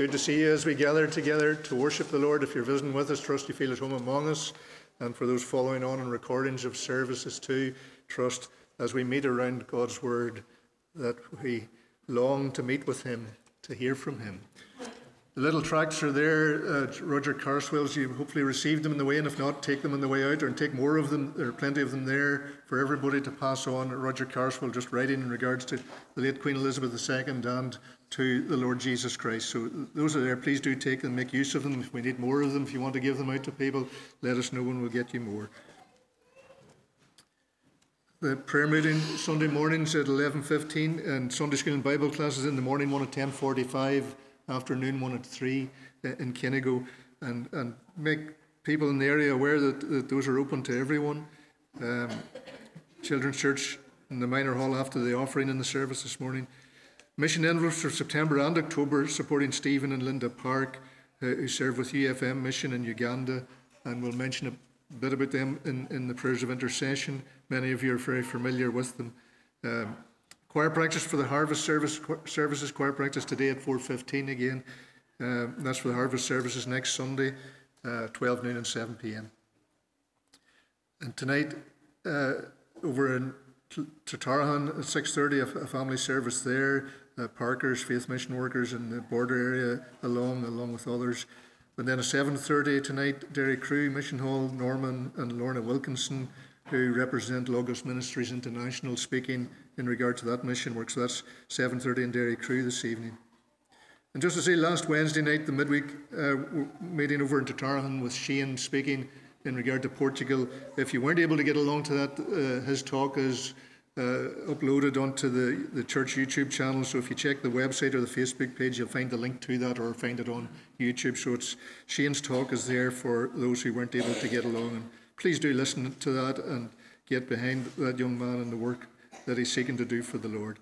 good to see you as we gather together to worship the Lord. If you're visiting with us, trust you feel at home among us. And for those following on in recordings of services too, trust as we meet around God's Word that we long to meet with Him, to hear from Him. The little tracts are there. Uh, Roger Carswell's, you hopefully received them in the way, and if not, take them on the way out or take more of them. There are plenty of them there for everybody to pass on. Roger Carswell just writing in regards to the late Queen Elizabeth II and to the Lord Jesus Christ. So those are there. Please do take them, make use of them. If we need more of them, if you want to give them out to people, let us know and we'll get you more. The prayer meeting Sunday mornings at 11.15 and Sunday school and Bible classes in the morning, one at 10.45 afternoon, one at three in Kennigo, and, and make people in the area aware that, that those are open to everyone. Um, Children's Church in the minor hall after the offering in the service this morning. Mission envelopes for September and October supporting Stephen and Linda Park, uh, who serve with UFM Mission in Uganda, and we'll mention a bit about them in, in the prayers of intercession. Many of you are very familiar with them. Um, Choir practice for the harvest service services. Choir practice today at 4:15 again. Uh, that's for the harvest services next Sunday, uh, 12 noon and 7 p.m. And tonight, uh, over in Tartaraghan at 6:30, a, family service there. Uh, Parkers, Faith Mission workers in the border area, along along with others. And then at 7:30 tonight, Derrycrew Mission Hall, Norman and Lorna Wilkinson, who represent Logos Ministries International, speaking in regard to that mission work. So that's 7.30 in Derrycrew this evening. And just to say, last Wednesday night, the midweek uh, meeting over in Tartaraghan with Shane speaking in regard to Portugal. If you weren't able to get along to that, uh, his talk is uh, uploaded onto the, the church YouTube channel. So if you check the website or the Facebook page, you'll find the link to that or find it on YouTube. So it's Shane's talk is there for those who weren't able to get along. And please do listen to that and get behind that young man and the work that he's seeking to do for the Lord.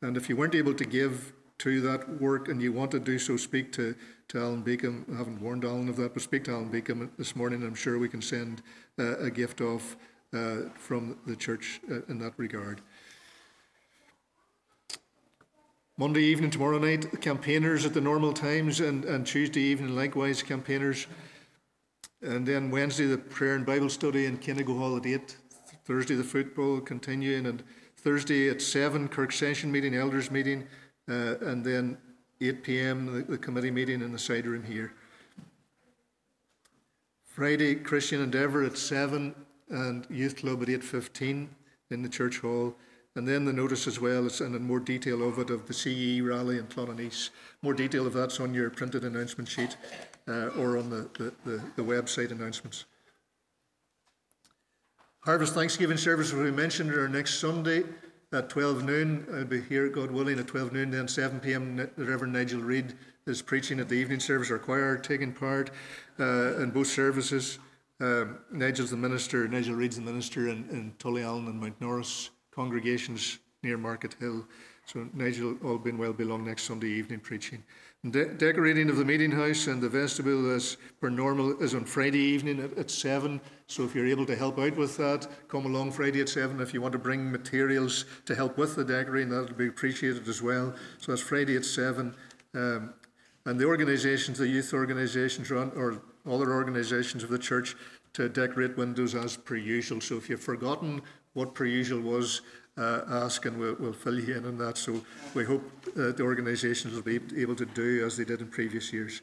And if you weren't able to give to that work and you want to do so, speak to, to Alan Beacom. I haven't warned Alan of that, but speak to Alan Beacom this morning. I'm sure we can send uh, a gift off uh, from the church uh, in that regard. Monday evening, tomorrow night, the campaigners at the normal times, and, and Tuesday evening, likewise, campaigners. And then Wednesday, the prayer and Bible study in Kennigo Hall at 8. Thursday, the football continuing, and Thursday at 7, Kirk Session meeting, elders meeting, uh, and then 8 p.m., the, the, committee meeting in the side room here. Friday, Christian Endeavour at 7, and Youth Club at 8.15 in the church hall. And then the notice as well, and in more detail of it, of the CE rally in Clonaneese. More detail of that's on your printed announcement sheet uh, or on the, the, the, the website announcements. Harvest Thanksgiving service, as we mentioned, are next Sunday at 12 noon. I'll be here, God willing, at 12 noon. Then 7 p.m. The Reverend Nigel Reid is preaching at the evening service. Our choir taking part uh, in both services. Um, Nigel's the minister, Nigel Reid's the minister in, in Tullyallen and Mountnorris congregations near Markethill. So Nigel, all being well, belong next Sunday evening preaching. De- decorating of the meeting house and the vestibule, as per normal, is on Friday evening at, at 7. So if you're able to help out with that, come along Friday at 7. If you want to bring materials to help with the decorating, that will be appreciated as well. So that's Friday at 7. Um, and the organisations, the youth organisations, run or other organisations of the church, to decorate windows as per usual. So if you've forgotten what per usual was, uh, ask and we'll, we'll, fill you in on that. So we hope uh, the organisations will be able to do as they did in previous years.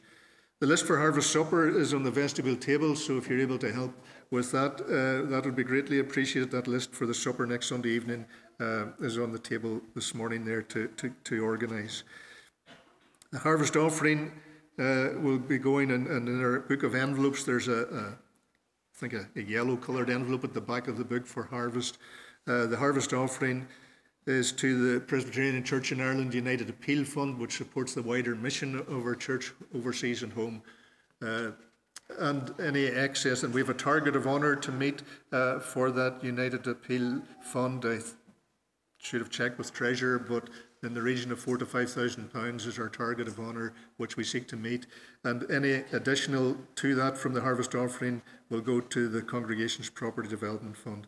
The list for Harvest Supper is on the vestibule table, so if you're able to help with that, uh, that would be greatly appreciated. That list for the supper next Sunday evening uh, is on the table this morning there to, to, to organise. The harvest offering uh, will be going, and, in our book of envelopes, there's a I think a, a yellow coloured envelope at the back of the book for harvest. Uh, the harvest offering is to the Presbyterian Church in Ireland United Appeal Fund, which supports the wider mission of our church overseas and home. Uh, and any excess, and we have a target of honour to meet uh, for that United Appeal Fund. I should have checked with Treasurer, but in the region of four to five thousand pounds is our target of honour, which we seek to meet. And any additional to that from the harvest offering will go to the congregation's property development fund.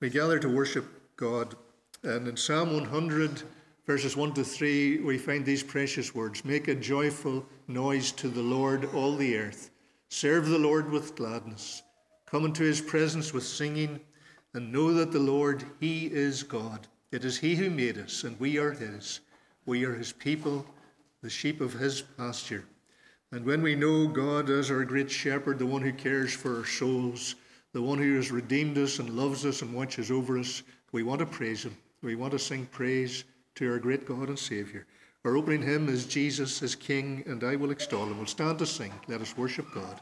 We gather to worship God. And in Psalm 100, verses 1 to 3, we find these precious words Make a joyful noise to the Lord, all the earth. Serve the Lord with gladness. Come into his presence with singing, and know that the Lord, he is God. It is he who made us, and we are his. We are his people, the sheep of his pasture. And when we know God as our great shepherd, the one who cares for our souls, the one who has redeemed us and loves us and watches over us, we want to praise him. We want to sing praise to our great God and Saviour. Our opening hymn is Jesus is King, and I will extol him. We'll stand to sing. Let us worship God.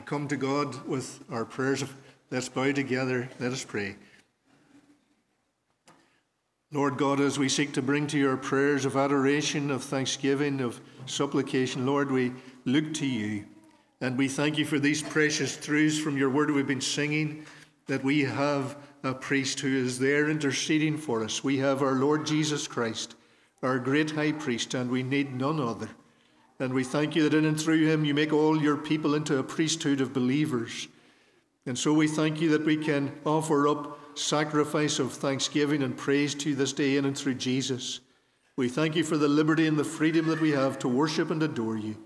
Come to God with our prayers. Let's bow together. Let us pray. Lord God, as we seek to bring to your prayers of adoration, of thanksgiving, of supplication, Lord, we look to you and we thank you for these precious truths from your word we've been singing that we have a priest who is there interceding for us. We have our Lord Jesus Christ, our great high priest, and we need none other. And we thank you that in and through him you make all your people into a priesthood of believers. And so we thank you that we can offer up sacrifice of thanksgiving and praise to you this day in and through Jesus. We thank you for the liberty and the freedom that we have to worship and adore you.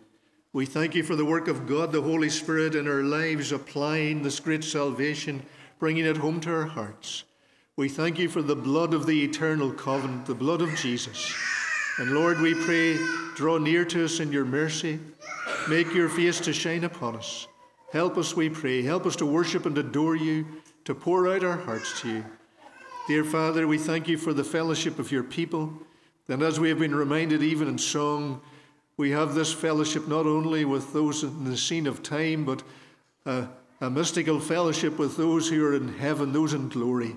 We thank you for the work of God, the Holy Spirit, in our lives, applying this great salvation, bringing it home to our hearts. We thank you for the blood of the eternal covenant, the blood of Jesus. And Lord, we pray, draw near to us in your mercy. Make your face to shine upon us. Help us, we pray. Help us to worship and adore you, to pour out our hearts to you. Dear Father, we thank you for the fellowship of your people. And as we have been reminded, even in song, we have this fellowship not only with those in the scene of time, but a, a mystical fellowship with those who are in heaven, those in glory.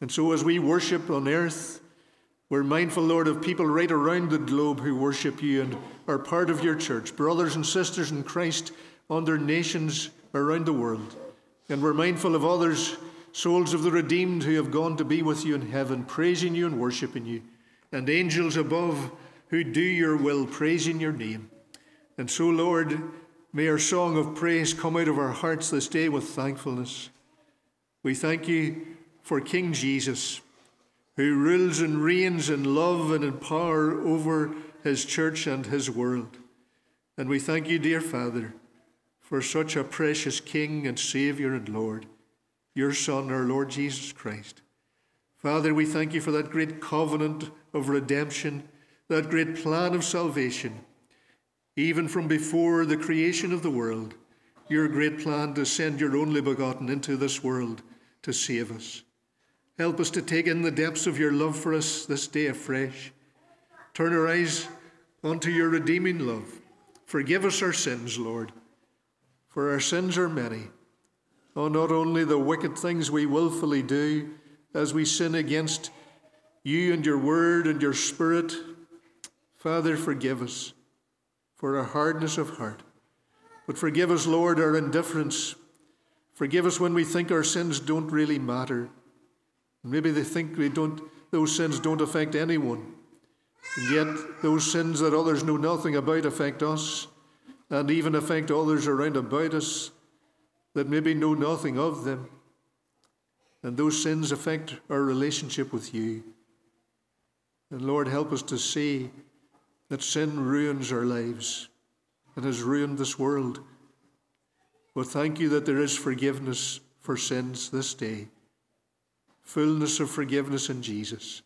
And so as we worship on earth, we're mindful, Lord, of people right around the globe who worship you and are part of your church, brothers and sisters in Christ on their nations around the world. And we're mindful of others, souls of the redeemed who have gone to be with you in heaven, praising you and worshiping you, and angels above who do your will, praising your name. And so, Lord, may our song of praise come out of our hearts this day with thankfulness. We thank you for King Jesus who rules and reigns in love and in power over his church and his world. And we thank you, dear Father, for such a precious King and Saviour and Lord, your Son, our Lord Jesus Christ. Father, we thank you for that great covenant of redemption, that great plan of salvation, even from before the creation of the world, your great plan to send your only begotten into this world to save us. Help us to take in the depths of your love for us this day afresh. Turn our eyes onto your redeeming love. Forgive us our sins, Lord, for our sins are many. Oh, not only the wicked things we wilfully do, as we sin against you and your word and your spirit. Father, forgive us for our hardness of heart. But forgive us, Lord, our indifference. Forgive us when we think our sins don't really matter. Maybe they think we don't, those sins don't affect anyone. And yet, those sins that others know nothing about affect us and even affect others around about us that maybe know nothing of them. And those sins affect our relationship with you. And Lord, help us to see that sin ruins our lives and has ruined this world. But thank you that there is forgiveness for sins this day, fullness of forgiveness in Jesus.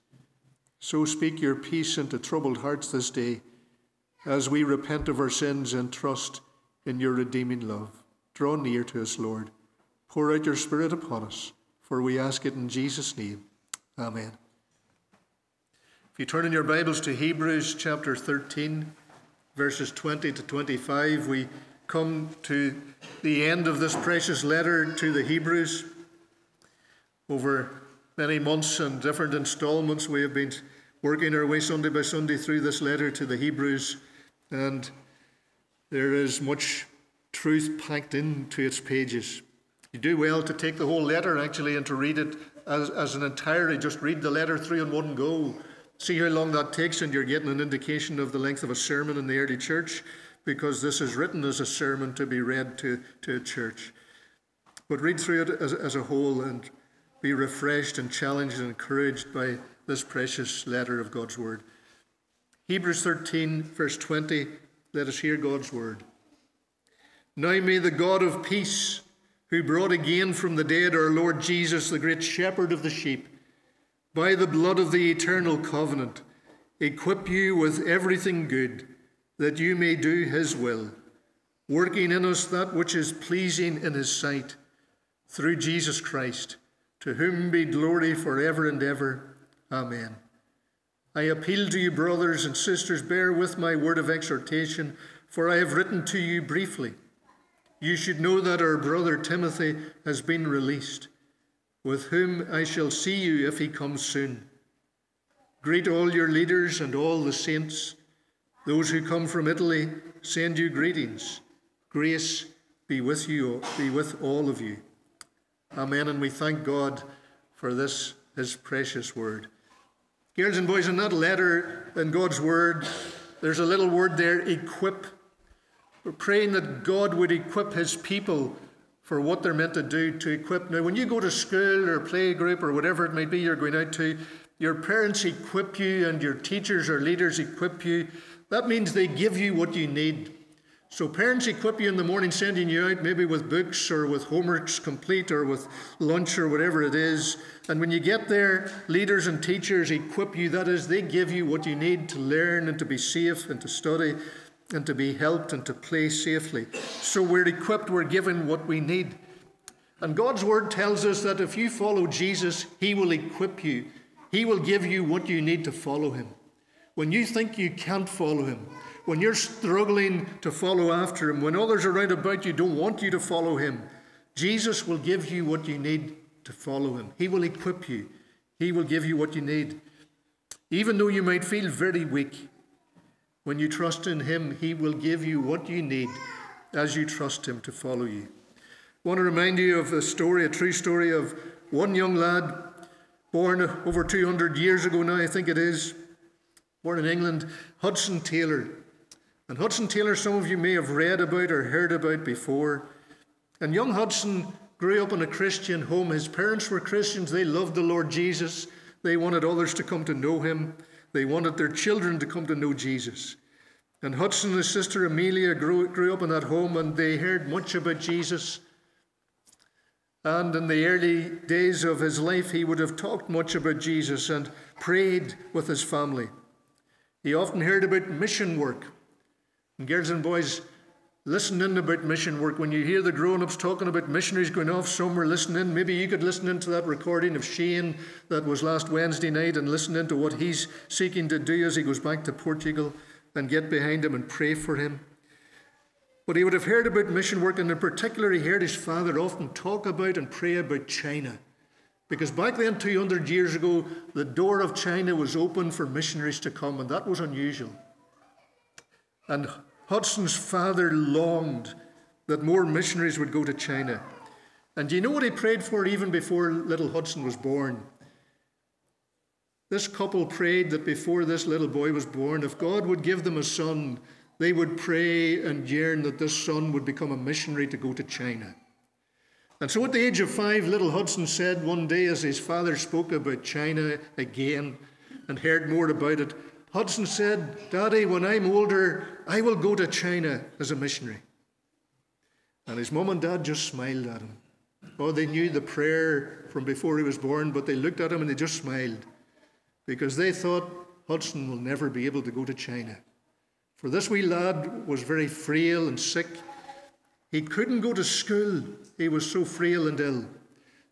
So speak your peace into troubled hearts this day as we repent of our sins and trust in your redeeming love. Draw near to us, Lord. Pour out your Spirit upon us. For we ask it in Jesus' name. Amen. If you turn in your Bibles to Hebrews chapter 13, verses 20 to 25, we come to the end of this precious letter to the Hebrews. Over many months and different installments, we have been working our way Sunday by Sunday through this letter to the Hebrews, and there is much truth packed into its pages. You do well to take the whole letter actually and to read it as, as an entirety. Just read the letter through in one go. See how long that takes, and you're getting an indication of the length of a sermon in the early church because this is written as a sermon to be read to, to a church. But read through it as, as a whole and be refreshed and challenged and encouraged by this precious letter of God's Word. Hebrews 13, verse 20, let us hear God's Word. Now may the God of peace who brought again from the dead our Lord Jesus, the great shepherd of the sheep, by the blood of the eternal covenant, equip you with everything good, that you may do his will, working in us that which is pleasing in his sight, through Jesus Christ, to whom be glory for ever and ever. Amen. I appeal to you, brothers and sisters, bear with my word of exhortation, for I have written to you briefly you should know that our brother Timothy has been released, with whom I shall see you if he comes soon. Greet all your leaders and all the saints. Those who come from Italy send you greetings. Grace be with you, be with all of you. Amen. And we thank God for this, his precious word. Girls and boys, in that letter, in God's word, there's a little word there, equip. We're praying that God would equip his people for what they're meant to do to equip. Now, when you go to school or play group or whatever it might be you're going out to, your parents equip you and your teachers or leaders equip you. That means they give you what you need. So, parents equip you in the morning, sending you out maybe with books or with homeworks complete or with lunch or whatever it is. And when you get there, leaders and teachers equip you. That is, they give you what you need to learn and to be safe and to study and to be helped and to play safely. So we're equipped, we're given what we need. And God's word tells us that if you follow Jesus, He will equip you, He will give you what you need to follow Him. When you think you can't follow Him, when you're struggling to follow after Him, when others around about you don't want you to follow Him, Jesus will give you what you need to follow Him. He will equip you, He will give you what you need. Even though you might feel very weak, when you trust in Him, He will give you what you need as you trust Him to follow you. I want to remind you of a story, a true story of one young lad born over 200 years ago now, I think it is, born in England, Hudson Taylor. And Hudson Taylor, some of you may have read about or heard about before. And young Hudson grew up in a Christian home. His parents were Christians, they loved the Lord Jesus, they wanted others to come to know Him. They wanted their children to come to know Jesus. And Hudson and his sister Amelia grew, grew up in that home and they heard much about Jesus. And in the early days of his life, he would have talked much about Jesus and prayed with his family. He often heard about mission work. And girls and boys, listen in about mission work. When you hear the grown ups talking about missionaries going off somewhere, listen in. Maybe you could listen into that recording of Shane that was last Wednesday night and listen into what he's seeking to do as he goes back to Portugal and get behind him and pray for him. But he would have heard about mission work, and in particular, he heard his father often talk about and pray about China. Because back then, 200 years ago, the door of China was open for missionaries to come, and that was unusual. And Hudson's father longed that more missionaries would go to China. And do you know what he prayed for even before little Hudson was born? This couple prayed that before this little boy was born, if God would give them a son, they would pray and yearn that this son would become a missionary to go to China. And so, at the age of five, little Hudson said one day, as his father spoke about China again and heard more about it, Hudson said, Daddy, when I'm older, I will go to China as a missionary. And his mum and dad just smiled at him. Oh, they knew the prayer from before he was born, but they looked at him and they just smiled because they thought Hudson will never be able to go to China. For this wee lad was very frail and sick. He couldn't go to school, he was so frail and ill.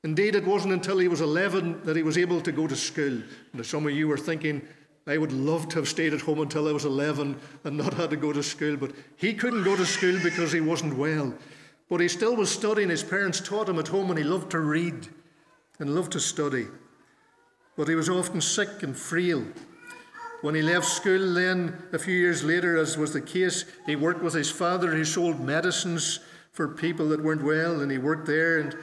Indeed, it wasn't until he was 11 that he was able to go to school. And some of you were thinking, I would love to have stayed at home until I was 11 and not had to go to school. But he couldn't go to school because he wasn't well. But he still was studying. His parents taught him at home and he loved to read and loved to study. But he was often sick and frail. When he left school, then, a few years later, as was the case, he worked with his father. He sold medicines for people that weren't well, and he worked there. And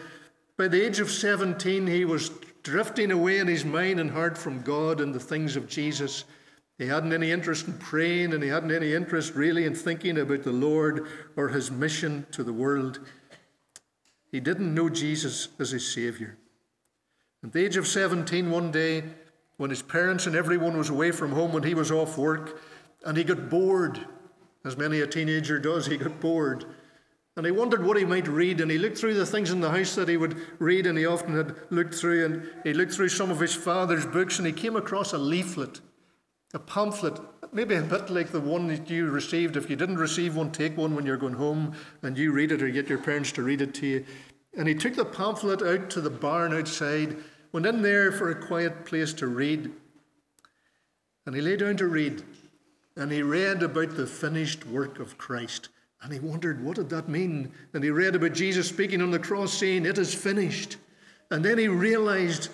by the age of 17, he was drifting away in his mind and heart from God and the things of Jesus. He hadn't any interest in praying, and he hadn't any interest really in thinking about the Lord or his mission to the world. He didn't know Jesus as his Savior. At the age of 17, one day, when his parents and everyone was away from home when he was off work, and he got bored, as many a teenager does, he got bored. And he wondered what he might read, and he looked through the things in the house that he would read, and he often had looked through, and he looked through some of his father's books, and he came across a leaflet, a pamphlet, maybe a bit like the one that you received. If you didn't receive one, take one when you're going home, and you read it or get your parents to read it to you. And he took the pamphlet out to the barn outside, went in there for a quiet place to read. And he lay down to read. And he read about the finished work of Christ. And he wondered, what did that mean? And he read about Jesus speaking on the cross, saying, It is finished. And then he realized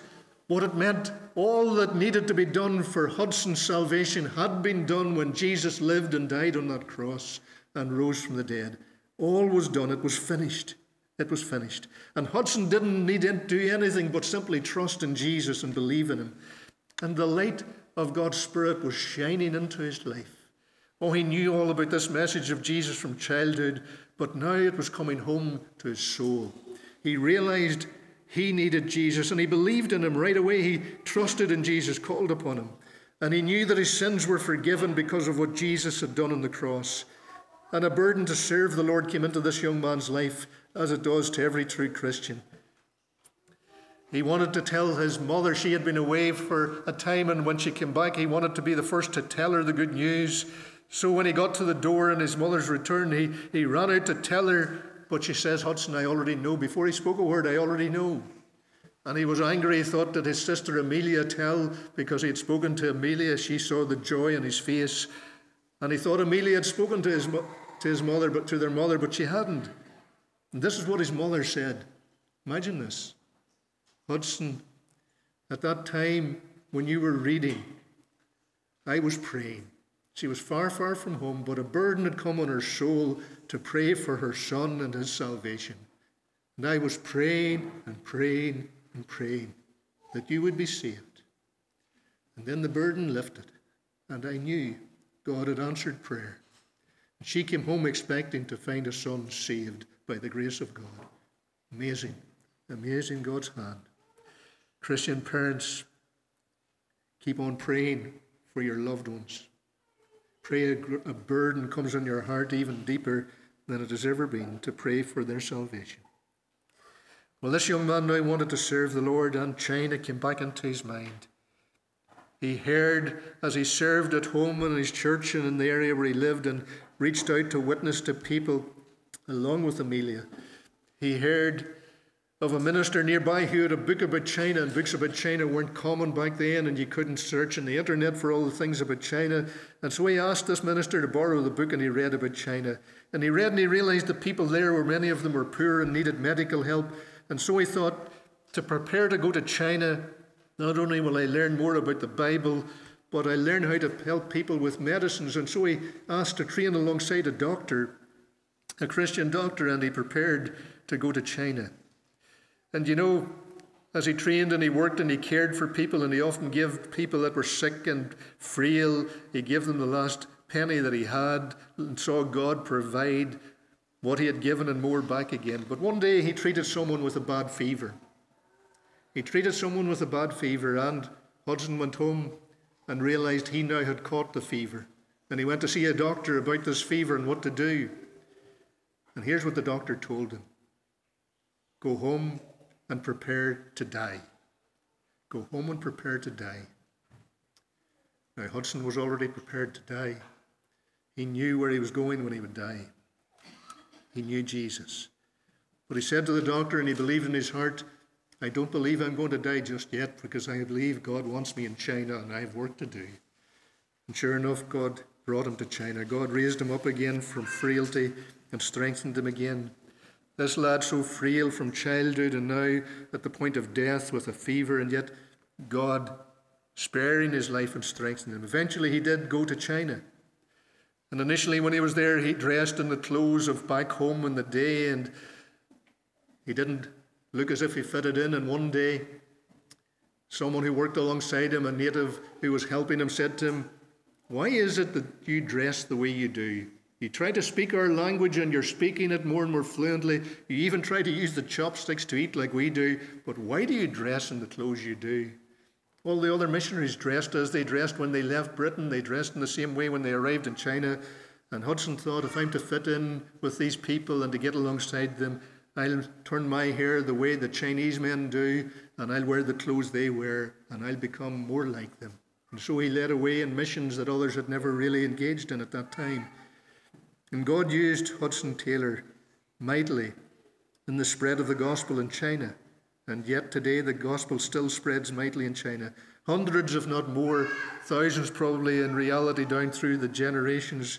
what it meant. All that needed to be done for Hudson's salvation had been done when Jesus lived and died on that cross and rose from the dead. All was done, it was finished. It was finished. And Hudson didn't need to do anything but simply trust in Jesus and believe in him. And the light of God's Spirit was shining into his life. Oh, he knew all about this message of Jesus from childhood, but now it was coming home to his soul. He realized he needed Jesus and he believed in him right away. He trusted in Jesus, called upon him. And he knew that his sins were forgiven because of what Jesus had done on the cross. And a burden to serve the Lord came into this young man's life as it does to every true Christian. He wanted to tell his mother she had been away for a time, and when she came back, he wanted to be the first to tell her the good news. So when he got to the door and his mother's return, he, he ran out to tell her, but she says, Hudson, I already know. Before he spoke a word, I already know. And he was angry. He thought that his sister Amelia tell, because he had spoken to Amelia, she saw the joy in his face. And he thought Amelia had spoken to his, to his mother, but to their mother, but she hadn't. And this is what his mother said. Imagine this. Hudson, at that time when you were reading, I was praying. She was far, far from home, but a burden had come on her soul to pray for her son and his salvation. And I was praying and praying and praying that you would be saved. And then the burden lifted, and I knew God had answered prayer. And she came home expecting to find a son saved by the grace of God. Amazing, amazing God's hand. Christian parents, keep on praying for your loved ones. Pray a, a burden comes on your heart even deeper than it has ever been to pray for their salvation. Well, this young man now wanted to serve the Lord, and China came back into his mind. He heard as he served at home in his church and in the area where he lived and reached out to witness to people along with Amelia. He heard of a minister nearby who had a book about China, and books about China weren't common back then, and you couldn't search on the internet for all the things about China. And so he asked this minister to borrow the book, and he read about China. And he read and he realized the people there were many of them were poor and needed medical help. And so he thought, to prepare to go to China, not only will I learn more about the Bible, but I learn how to help people with medicines. And so he asked to train alongside a doctor, a Christian doctor, and he prepared to go to China. And you know, as he trained and he worked and he cared for people, and he often gave people that were sick and frail, he gave them the last penny that he had and saw God provide what he had given and more back again. But one day he treated someone with a bad fever. He treated someone with a bad fever, and Hudson went home and realized he now had caught the fever. And he went to see a doctor about this fever and what to do. And here's what the doctor told him Go home and prepare to die. Go home and prepare to die. Now, Hudson was already prepared to die. He knew where he was going when he would die. He knew Jesus. But he said to the doctor, and he believed in his heart, I don't believe I'm going to die just yet because I believe God wants me in China and I have work to do. And sure enough, God brought him to China. God raised him up again from frailty and strengthened him again. This lad, so frail from childhood and now at the point of death with a fever, and yet God sparing his life and strengthening him. Eventually, he did go to China. And initially, when he was there, he dressed in the clothes of back home in the day, and he didn't look as if he fitted in. And one day, someone who worked alongside him, a native who was helping him, said to him, Why is it that you dress the way you do? You try to speak our language and you're speaking it more and more fluently. You even try to use the chopsticks to eat like we do. But why do you dress in the clothes you do? All the other missionaries dressed as they dressed when they left Britain. They dressed in the same way when they arrived in China. And Hudson thought, if I'm to fit in with these people and to get alongside them, I'll turn my hair the way the Chinese men do, and I'll wear the clothes they wear, and I'll become more like them. And so he led away in missions that others had never really engaged in at that time. And God used Hudson Taylor mightily in the spread of the gospel in China. And yet today the gospel still spreads mightily in China. Hundreds, if not more, thousands probably in reality down through the generations,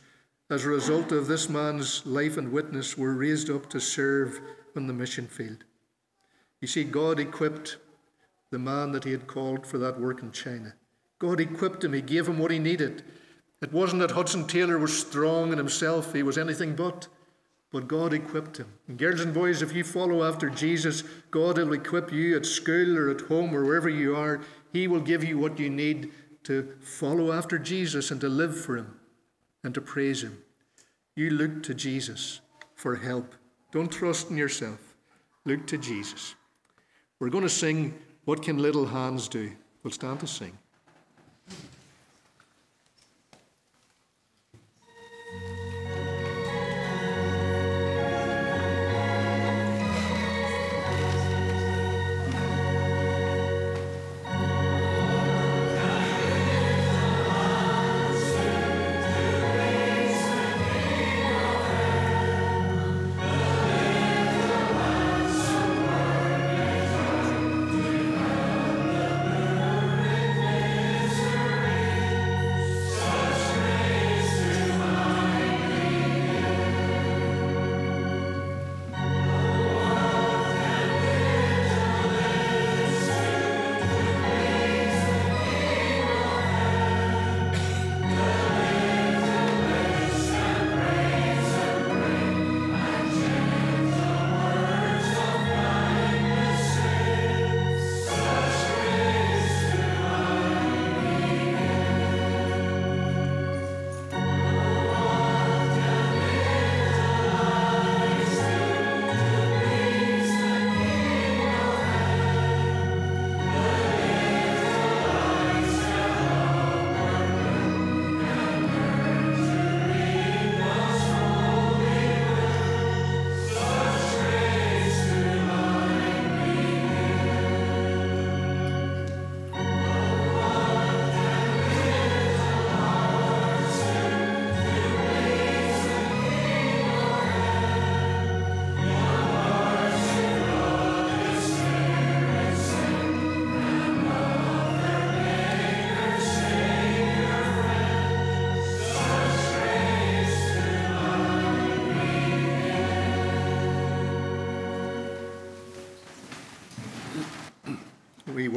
as a result of this man's life and witness, were raised up to serve on the mission field. You see, God equipped the man that he had called for that work in China. God equipped him, he gave him what he needed. It wasn't that Hudson Taylor was strong in himself, he was anything but. But God equipped him. And girls and boys, if you follow after Jesus, God will equip you at school or at home or wherever you are. He will give you what you need to follow after Jesus and to live for Him and to praise Him. You look to Jesus for help. Don't trust in yourself. Look to Jesus. We're going to sing, What Can Little Hands Do? We'll stand to sing.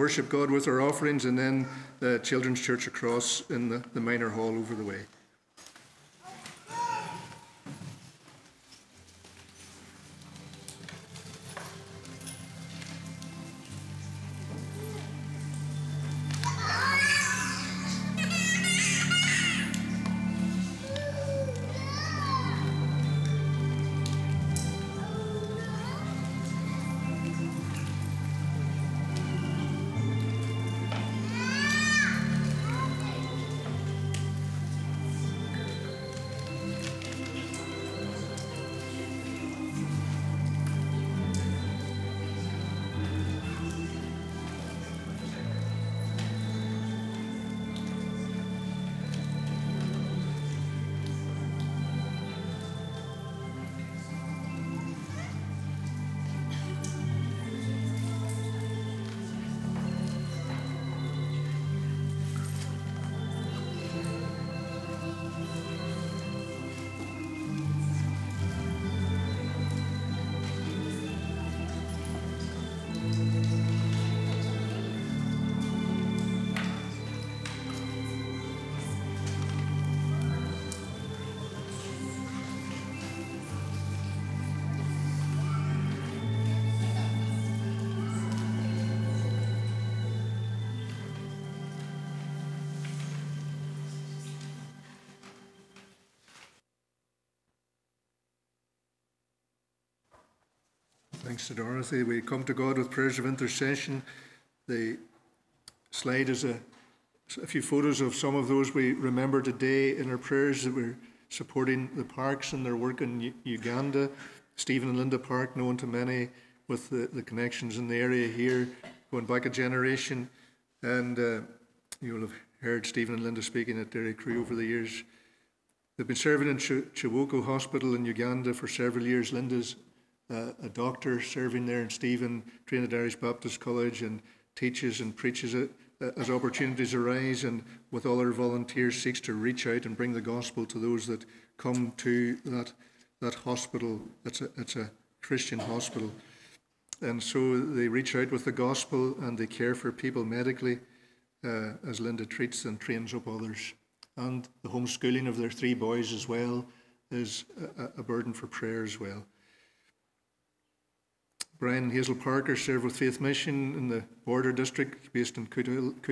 Worship God with our offerings, and then the Children's Church across in the, the minor hall over the way. To Dorothy. We come to God with prayers of intercession. The slide is a, a few photos of some of those we remember today in our prayers that we're supporting the parks and their work in Uganda. Stephen and Linda Park, known to many with the, the connections in the area here, going back a generation. And uh, you'll have heard Stephen and Linda speaking at Derrycrew over the years. They've been serving in Ch- Kiwoko Hospital in Uganda for several years. Linda's uh, a doctor serving there in Stephen, trained at Irish Baptist College, and teaches and preaches it uh, as opportunities arise, and with all other volunteers seeks to reach out and bring the gospel to those that come to that that hospital. It's a it's a Christian hospital, and so they reach out with the gospel and they care for people medically, uh, as Linda treats and trains up others, and the homeschooling of their three boys as well is a, a burden for prayer as well. Brian Hazel Parker serve with Faith Mission in the border district based in Coot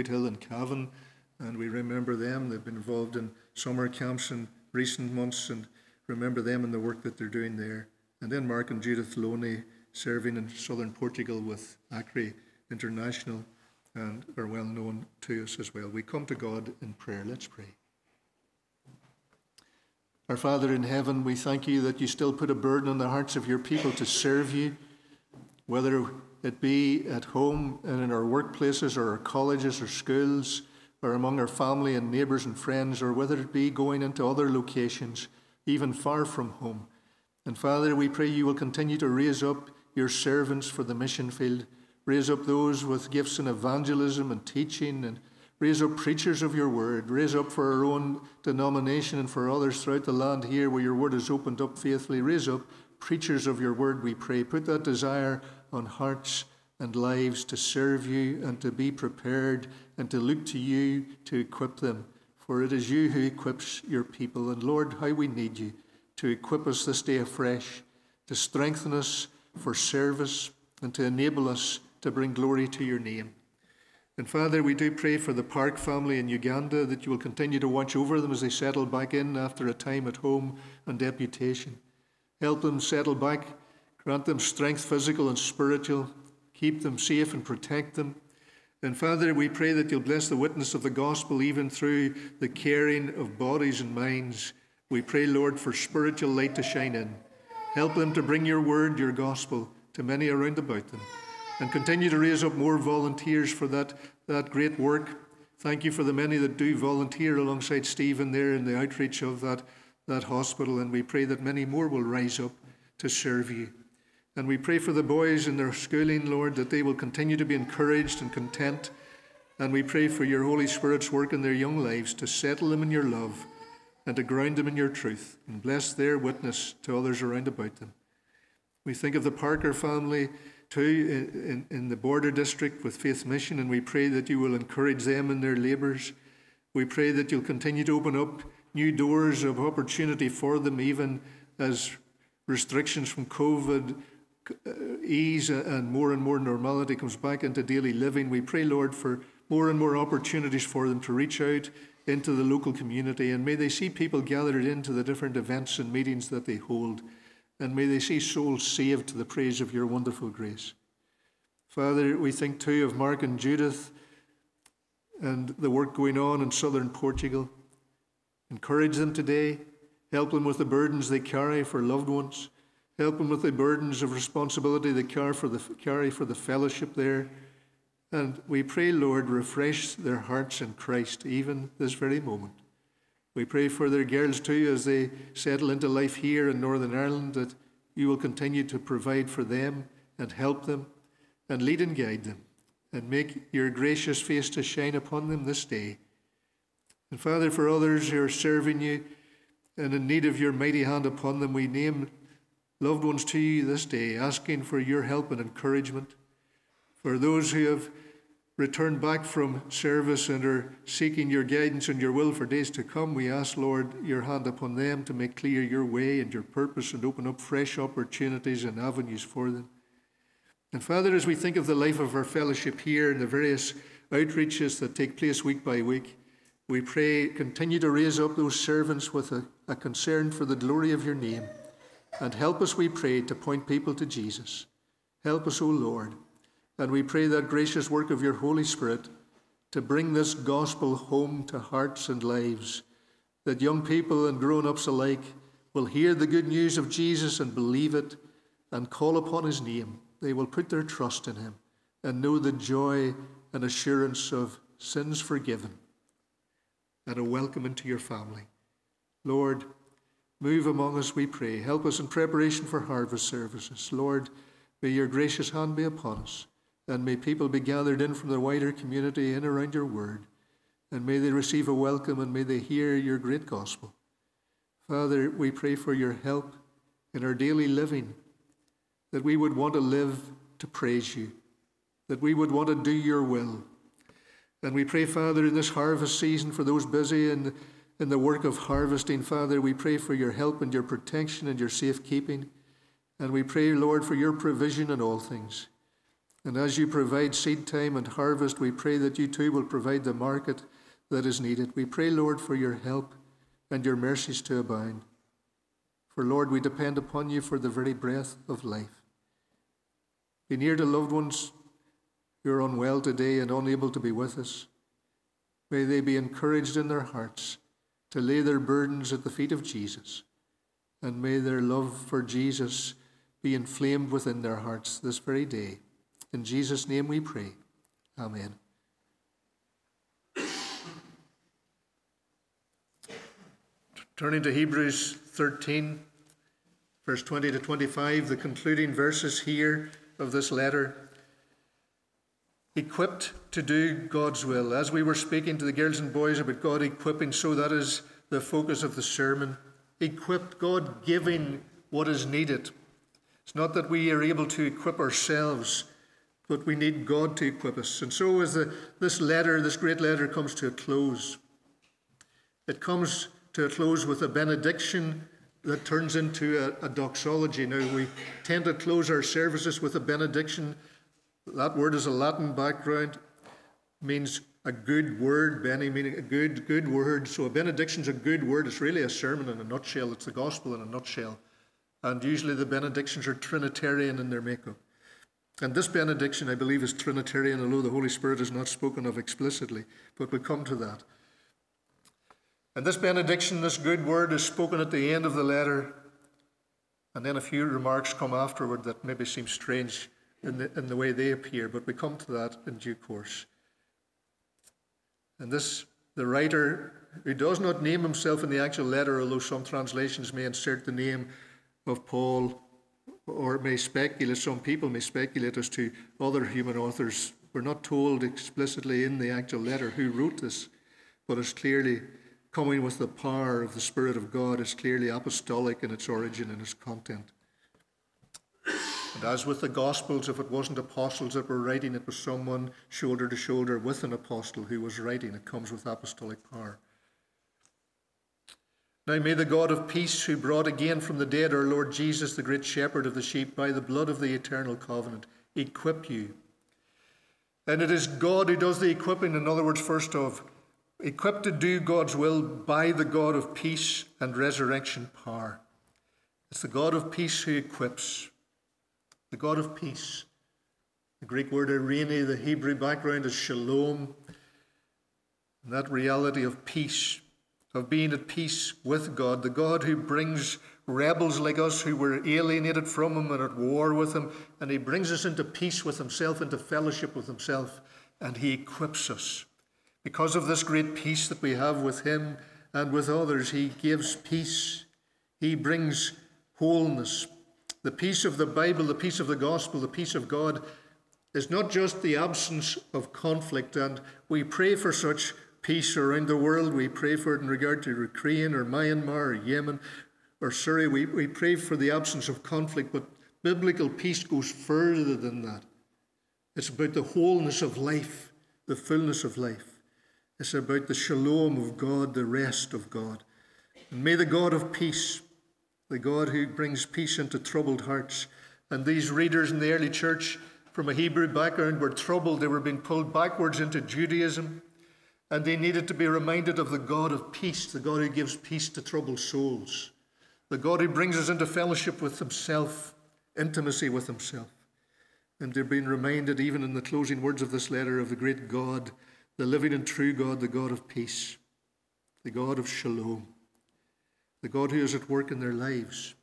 Hill and Cavan, and we remember them. They've been involved in summer camps in recent months and remember them and the work that they're doing there. And then Mark and Judith Loney serving in southern Portugal with ACRI International and are well known to us as well. We come to God in prayer. Let's pray. Our Father in heaven, we thank you that you still put a burden on the hearts of your people to serve you whether it be at home and in our workplaces or our colleges or schools or among our family and neighbours and friends, or whether it be going into other locations, even far from home. And Father, we pray you will continue to raise up your servants for the mission field, raise up those with gifts in evangelism and teaching, and raise up preachers of your word, raise up for our own denomination and for others throughout the land here where your word is opened up faithfully, raise up preachers of your word, we pray. Put that desire on hearts and lives to serve you and to be prepared and to look to you to equip them. For it is you who equips your people. And Lord, how we need you to equip us this day afresh, to strengthen us for service, and to enable us to bring glory to your name. And Father, we do pray for the Park family in Uganda that you will continue to watch over them as they settle back in after a time at home on deputation. Help them settle back Grant them strength, physical and spiritual. Keep them safe and protect them. And Father, we pray that you'll bless the witness of the gospel even through the caring of bodies and minds. We pray, Lord, for spiritual light to shine in. Help them to bring your word, your gospel, to many around about them. And continue to raise up more volunteers for that, that great work. Thank you for the many that do volunteer alongside Stephen there in the outreach of that, that hospital. And we pray that many more will rise up to serve you. And we pray for the boys in their schooling, Lord, that they will continue to be encouraged and content. And we pray for your Holy Spirit's work in their young lives to settle them in your love and to ground them in your truth and bless their witness to others around about them. We think of the Parker family too in, in the border district with Faith Mission, and we pray that you will encourage them in their labours. We pray that you'll continue to open up new doors of opportunity for them, even as restrictions from COVID Uh, ease and more and more normality comes back into daily living. We pray, Lord, for more and more opportunities for them to reach out into the local community, and may they see people gathered into the different events and meetings that they hold, and may they see souls saved to the praise of your wonderful grace. Father, we think too of Mark and Judith and the work going on in southern Portugal. Encourage them today. Help them with the burdens they carry for loved ones. Help them with the burdens of responsibility they carry for the, carry for the fellowship there. And we pray, Lord, refresh their hearts in Christ even this very moment. We pray for their girls too as they settle into life here in Northern Ireland that you will continue to provide for them and help them and lead and guide them and make your gracious face to shine upon them this day. And Father, for others who are serving you and in need of your mighty hand upon them, we name loved ones to you this day, asking for your help and encouragement. For those who have returned back from service and are seeking your guidance and your will for days to come, we ask, Lord, your hand upon them to make clear your way and your purpose and open up fresh opportunities and avenues for them. And Father, as we think of the life of our fellowship here and the various outreaches that take place week by week, we pray continue to raise up those servants with a, a concern for the glory of your name. And help us, we pray, to point people to Jesus. Help us, O Lord. And we pray that gracious work of your Holy Spirit to bring this gospel home to hearts and lives, that young people and grown ups alike will hear the good news of Jesus and believe it and call upon his name they will put their trust in him and know the joy and assurance of sins forgiven and a welcome into your family. Lord, move among us, we pray. Help us in preparation for harvest services. Lord, may your gracious hand be upon us, and may people be gathered in from the wider community in around your word, and may they receive a welcome and may they hear your great gospel. Father, we pray for your help in our daily living that we would want to live to praise you, that we would want to do your will. And we pray, Father, in this harvest season for those busy in, in the work of harvesting, Father, we pray for your help and your protection and your safekeeping. And we pray, Lord, for your provision in all things. And as you provide seed time and harvest, we pray that you too will provide the market that is needed. We pray, Lord, for your help and your mercies to abound. For, Lord, we depend upon you for the very breath of life. Be near to loved ones who are unwell today and unable to be with us. May they be encouraged in their hearts to lay their burdens at the feet of Jesus. And may their love for Jesus be inflamed within their hearts this very day. In Jesus' name we pray. Amen. Turning to Hebrews 13, verse 20 to 25, the concluding verses here of this letter. Equipped to do God's will. As we were speaking to the girls and boys about God equipping, so that is the focus of the sermon. Equipped, God giving what is needed. It's not that we are able to equip ourselves, but we need God to equip us. And so, as the, this letter, this great letter, comes to a close, it comes to a close with a benediction that turns into a, a, doxology. Now, we tend to close our services with a benediction. That word is a Latin background, means a good word, bene, meaning a good, good word. So a benediction is a good word. It's really a sermon in a nutshell. It's the gospel in a nutshell. And usually the benedictions are Trinitarian in their makeup. And this benediction, I believe, is Trinitarian, although the Holy Spirit is not spoken of explicitly. But we'll come to that. And this benediction, this good word, is spoken at the end of the letter. And then a few remarks come afterward that maybe seem strange in the, in the way they appear, but we come to that in due course. And this, the writer, who does not name himself in the actual letter, although some translations may insert the name of Paul, or may speculate, some people may speculate as to other human authors. We're not told explicitly in the actual letter who wrote this, but it's clearly coming with the power of the Spirit of God is clearly apostolic in its origin and its content. And as with the Gospels, if it wasn't apostles that were writing, it was someone shoulder to shoulder with an apostle who was writing. It comes with apostolic power. Now may the God of peace, who brought again from the dead our Lord Jesus, the great shepherd of the sheep, by the blood of the eternal covenant, equip you. And it is God who does the equipping, in other words, first of, equipped to do God's will by the God of peace and resurrection power. It's the God of peace who equips, the God of peace. The Greek word eirene, the Hebrew background is shalom. And that reality of peace, of being at peace with God, the God who brings rebels like us who were alienated from Him and at war with Him, and He brings us into peace with Himself, into fellowship with Himself, and He equips us. Because of this great peace that we have with Him and with others, He gives peace. He brings wholeness. The peace of the Bible, the peace of the gospel, the peace of God is not just the absence of conflict, and we pray for such peace around the world. We pray for it in regard to Ukraine or Myanmar or Yemen or Syria. We, we pray for the absence of conflict, but biblical peace goes further than that. It's about the wholeness of life, the fullness of life. It's about the shalom of God, the rest of God. And may the God of peace, the God who brings peace into troubled hearts, and these readers in the early church from a Hebrew background were troubled. They were being pulled backwards into Judaism. And they needed to be reminded of the God of peace, the God who gives peace to troubled souls, the God who brings us into fellowship with Himself, intimacy with Himself. And they're being reminded, even in the closing words of this letter, of the great God, the living and true God, the God of peace, the God of shalom, the God who is at work in their lives.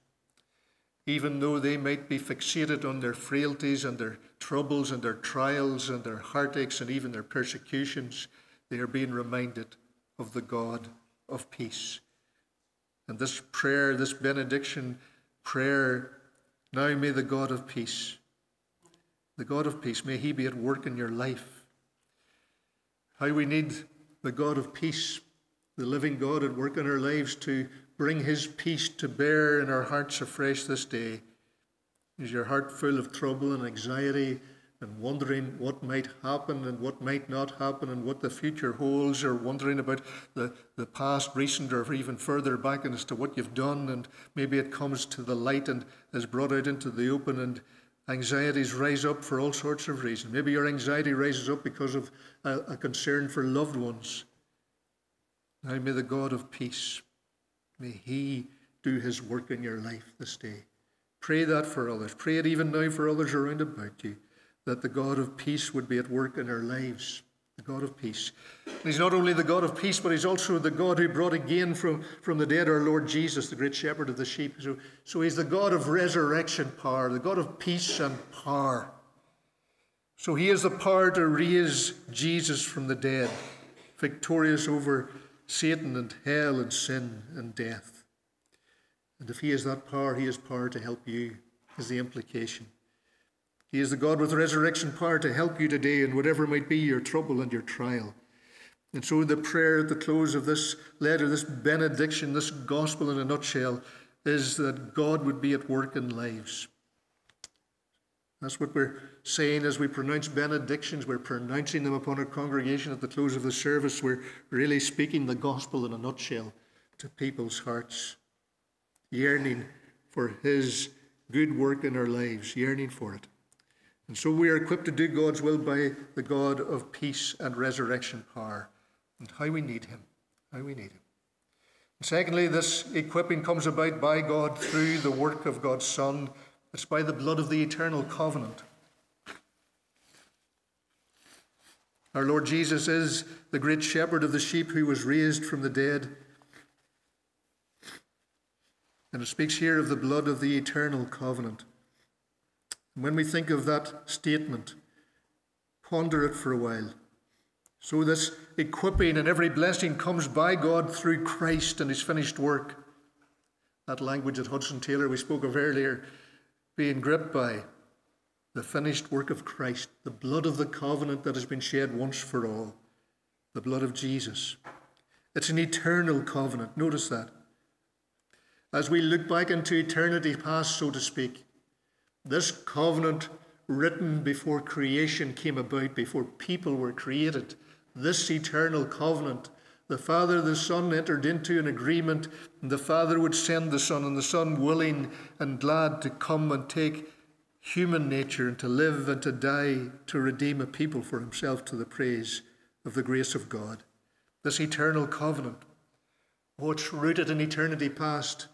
Even though they might be fixated on their frailties and their troubles and their trials and their heartaches and even their persecutions, they are being reminded of the God of peace. And this prayer, this benediction prayer, now may the God of peace, the God of peace, may He be at work in your life. How we need the God of peace, the living God at work in our lives to bring His peace to bear in our hearts afresh this day. Is your heart full of trouble and anxiety? and wondering what might happen and what might not happen and what the future holds, or wondering about the, the past, recent, or even further back and as to what you've done, and maybe it comes to the light and is brought out into the open, and anxieties rise up for all sorts of reasons. Maybe your anxiety rises up because of a, a concern for loved ones. Now may the God of peace, may He do His work in your life this day. Pray that for others. Pray it even now for others around about you that the God of peace would be at work in our lives. The God of peace. And he's not only the God of peace, but he's also the God who brought again from, from the dead our Lord Jesus, the great shepherd of the sheep. So, so he's the God of resurrection power, the God of peace and power. So he has the power to raise Jesus from the dead, victorious over Satan and hell and sin and death. And if he has that power, he has power to help you, is the implication. He is the God with resurrection power to help you today in whatever might be your trouble and your trial. And so, the prayer at the close of this letter, this benediction, this gospel in a nutshell, is that God would be at work in lives. That's what we're saying as we pronounce benedictions. We're pronouncing them upon our congregation at the close of the service. We're really speaking the gospel in a nutshell to people's hearts, yearning for His good work in our lives, yearning for it. And so we are equipped to do God's will by the God of peace and resurrection power. And how we need him. How we need him. And secondly, this equipping comes about by God through the work of God's Son. It's by the blood of the eternal covenant. Our Lord Jesus is the great shepherd of the sheep who was raised from the dead. And it speaks here of the blood of the eternal covenant. When we think of that statement, ponder it for a while. So, this equipping and every blessing comes by God through Christ and his finished work. That language that Hudson Taylor we spoke of earlier, being gripped by the finished work of Christ, the blood of the covenant that has been shed once for all, the blood of Jesus. It's an eternal covenant. Notice that. As we look back into eternity past, so to speak, This covenant written before creation came about, before people were created, this eternal covenant, the Father, the Son entered into an agreement, and the Father would send the Son, and the Son willing and glad to come and take human nature and to live and to die to redeem a people for himself to the praise of the grace of God. This eternal covenant, oh, rooted in eternity past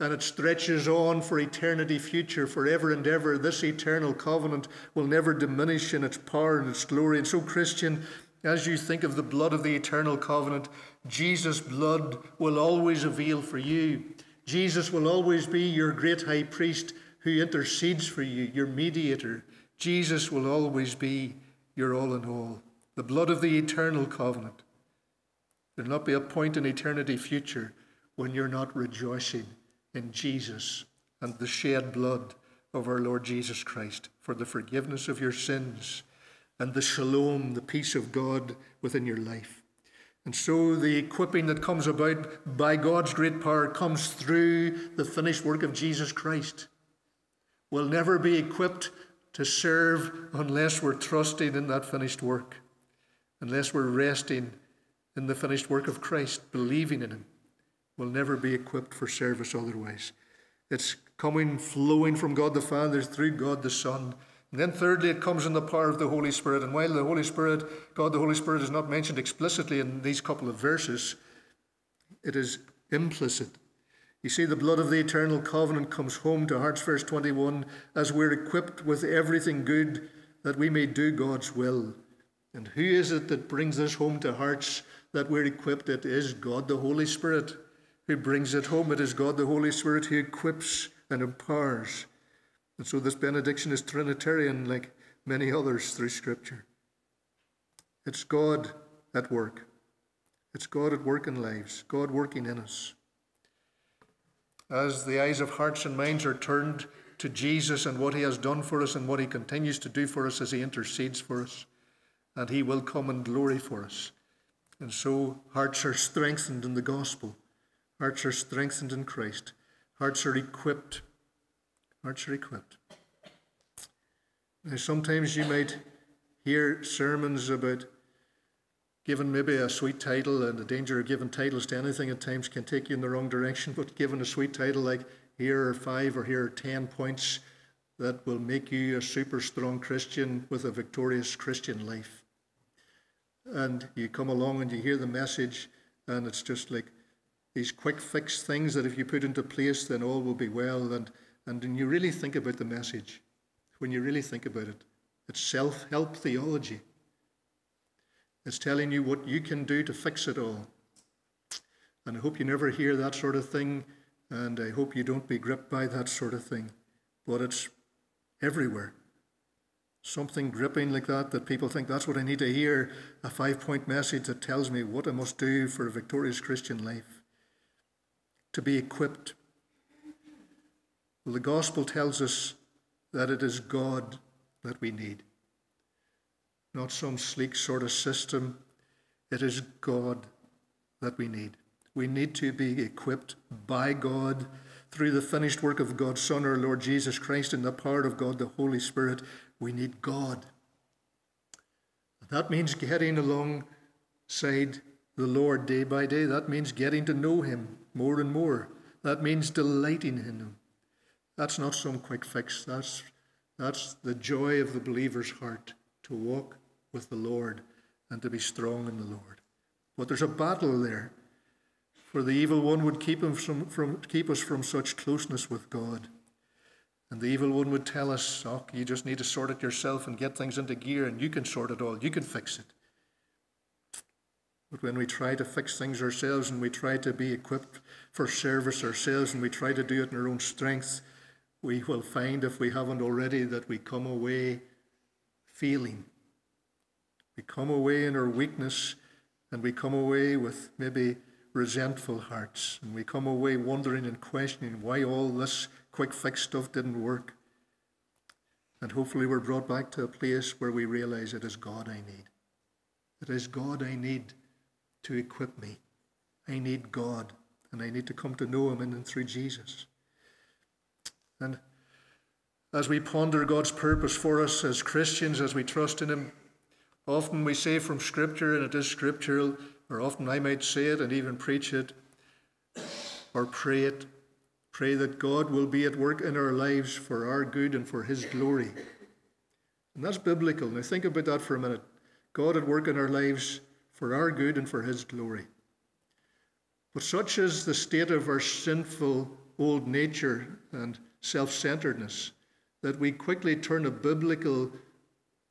and it stretches on for eternity future, forever and ever. This eternal covenant will never diminish in its power and its glory. And so, Christian, as you think of the blood of the eternal covenant, Jesus' blood will always avail for you. Jesus will always be your great high priest who intercedes for you, your mediator. Jesus will always be your all in all. The blood of the eternal covenant. There'll not be a point in eternity future when you're not rejoicing in Jesus and the shed blood of our Lord Jesus Christ for the forgiveness of your sins and the shalom, the peace of God within your life. And so the equipping that comes about by God's great power comes through the finished work of Jesus Christ. We'll never be equipped to serve unless we're trusting in that finished work, unless we're resting in the finished work of Christ, believing in Him We'll never be equipped for service otherwise. It's coming, flowing from God the Father through God the Son. And then, thirdly, it comes in the power of the Holy Spirit. And while the Holy Spirit, God the Holy Spirit, is not mentioned explicitly in these couple of verses, it is implicit. You see, the blood of the eternal covenant comes home to hearts, verse 21, as we're equipped with everything good that we may do God's will. And who is it that brings this home to hearts that we're equipped? It is God the Holy Spirit who brings it home. It is God the Holy Spirit who equips and empowers. And so this benediction is Trinitarian, like many others through Scripture. It's God at work. It's God at work in lives, God working in us. As the eyes of hearts and minds are turned to Jesus and what he has done for us and what he continues to do for us as he intercedes for us, and he will come in glory for us. And so hearts are strengthened in the gospel. Hearts are strengthened in Christ. Hearts are equipped. Hearts are equipped. Now, sometimes you might hear sermons about giving maybe a sweet title, and the danger of giving titles to anything at times can take you in the wrong direction. But given a sweet title like here are five or here are ten points that will make you a super strong Christian with a victorious Christian life. And you come along and you hear the message, and it's just like, these quick fix things that if you put into place, then all will be well. And, and when you really think about the message, when you really think about it, it's self help theology. It's telling you what you can do to fix it all. And I hope you never hear that sort of thing, and I hope you don't be gripped by that sort of thing. But it's everywhere. Something gripping like that, that people think that's what I need to hear a five point message that tells me what I must do for a victorious Christian life to be equipped. Well, the gospel tells us that it is God that we need, not some sleek sort of system. It is God that we need. We need to be equipped by God through the finished work of God's Son, our Lord Jesus Christ, and the power of God, the Holy Spirit. We need God. That means getting alongside the Lord day by day. That means getting to know Him more and more. That means delighting in Him. That's not some quick fix. That's, that's the joy of the believer's heart to walk with the Lord and to be strong in the Lord. But there's a battle there, for the evil one would keep, him from, from, keep us from such closeness with God. And the evil one would tell us, oh, you just need to sort it yourself and get things into gear, and you can sort it all. You can fix it. But when we try to fix things ourselves and we try to be equipped for service ourselves and we try to do it in our own strength, we will find, if we haven't already, that we come away feeling. We come away in our weakness and we come away with maybe resentful hearts and we come away wondering and questioning why all this quick fix stuff didn't work. And hopefully, we're brought back to a place where we realize it is God I need. It is God I need to equip me. I need God, and I need to come to know Him in and through Jesus. And as we ponder God's purpose for us as Christians, as we trust in Him. Often we say from Scripture, and it is scriptural, or often I might say it and even preach it, or pray it. Pray that God will be at work in our lives for our good and for His glory. And that's biblical. Now think about that for a minute. God at work in our lives for our good and for His glory. But such is the state of our sinful old nature and self centeredness that we quickly turn a biblical